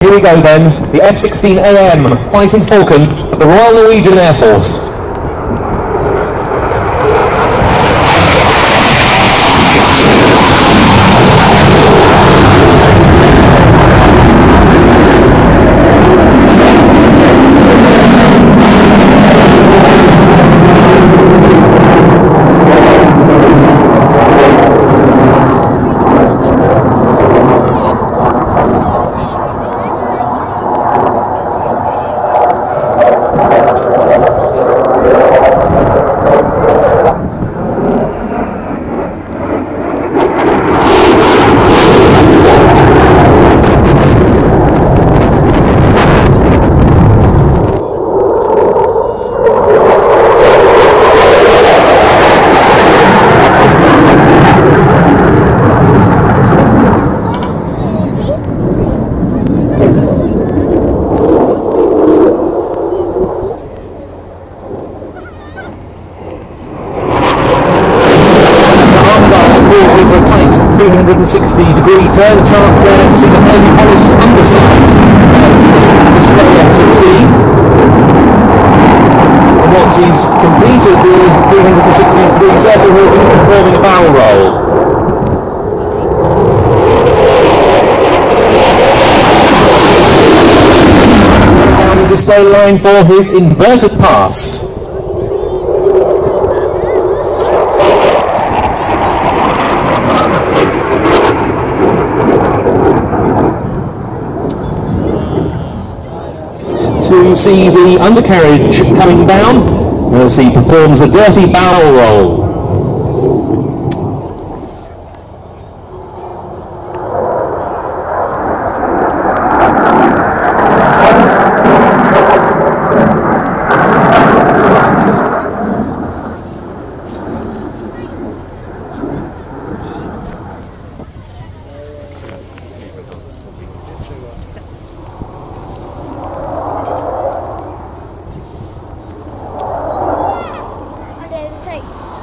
Here we go then, the F-16AM Fighting Falcon of the Royal Norwegian Air Force. pulls in for a tight 360 degree turn, chance there to see the highly polished undersides of display F-16. And once he's completed the 360 degree circle, he'll be performing a barrel roll. Display line for his inverted pass. to see the undercarriage coming down as he performs a dirty barrel roll.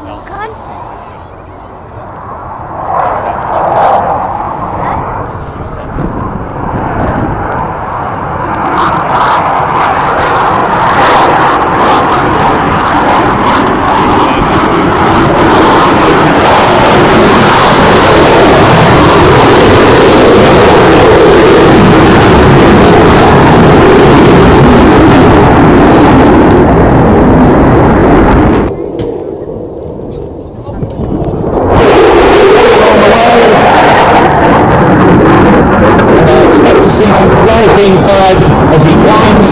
Tenkt småkar? I expect to see some flares being fired as he climbs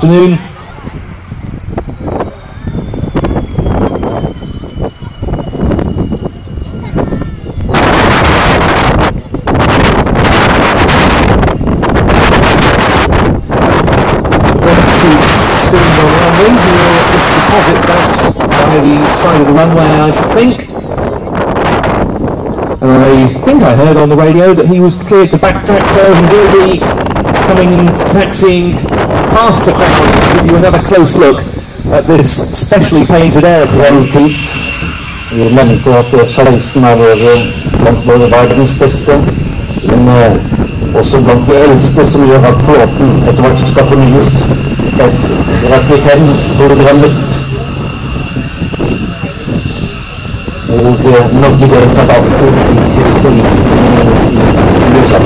the side of the runway, I should think. And I think I heard on the radio that he was cleared to backtrack, so he will be coming taxiing past the crowd to give you another close look at this specially painted mente at F-16 har vært blant våre verdens beste, men også blant de eldste, som gjør at flåten etter hvert skal fornyes. F-35-programmet. Og eh, Norge deltar alltid i og i USA.